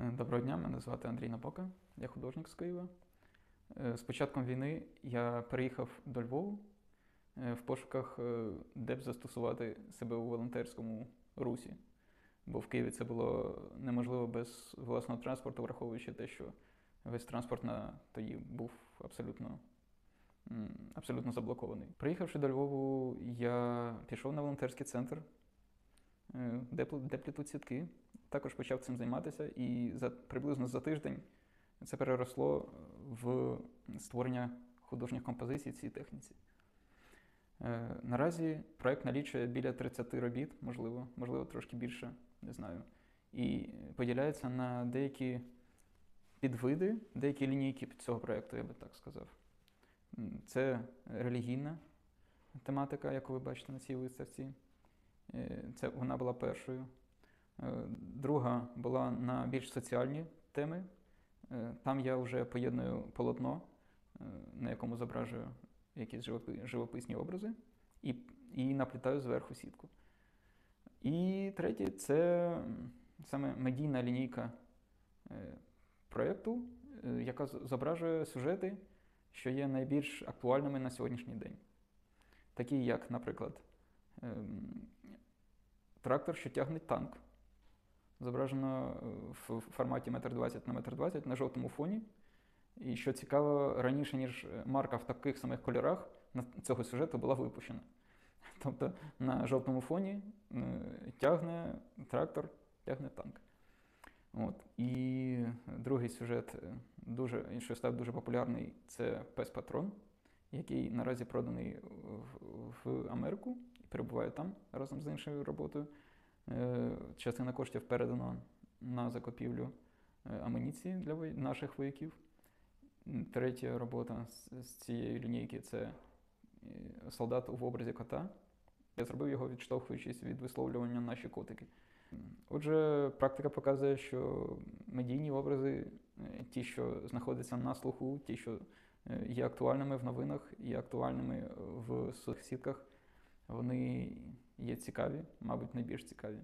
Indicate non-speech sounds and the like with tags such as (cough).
Е, Доброго дня, мене звати Андрій Напока, я художник з Києва. Е, З початком війни я переїхав до Львову е, в пошуках, де б застосувати себе у волонтерському русі. Бо в Києві це було неможливо без власного транспорту, враховуючи те, що весь транспорт на тоді був абсолютно, абсолютно заблокований. Приїхавши до Львову, я пішов на волонтерський центр, де, пл- де плетуть сітки. Також почав цим займатися, і за приблизно за тиждень це переросло в створення художніх композицій цій техніці. Е, Наразі проект налічує біля 30 робіт, можливо, можливо, трошки більше, не знаю. І поділяється на деякі підвиди, деякі лінійки цього проекту, я би так сказав. Це релігійна тематика, яку ви бачите на цій виставці. Е, Це вона була першою. Е, Друга була на більш соціальні теми. Е, Там я вже поєдную полотно, на якому зображую якісь живописні образи, і, і наплітаю зверху сітку. І третє це саме медійна лінійка проєкту, яка зображує сюжети, що є найбільш актуальними на сьогоднішній день. Такі, як, наприклад, ем, трактор, що тягне танк зображено е, в форматі 1,20 на 1,20 на жовтому фоні. І що цікаво, раніше, ніж марка в таких самих кольорах цього сюжету була випущена. (laughs) Тобто на жовтому фоні е, тягне трактор, тягне танк. От. І другий сюжет, е, дуже, що став дуже популярний, це Пес Патрон, який наразі проданий в Америку і перебуває там разом з іншою роботою. Е, Частина коштів передано на закупівлю е, амуніції для наших вояків. Третя робота з, цієї лінійки це е, солдат в образі кота. Я зробив його, відштовхуючись від висловлювання наші котики. Отже, практика показує, що медійні образи, ті, що знаходяться на слуху, ті, що є актуальними в новинах, є актуальними в соцсітках, вони є цікаві, мабуть, найбільш цікаві.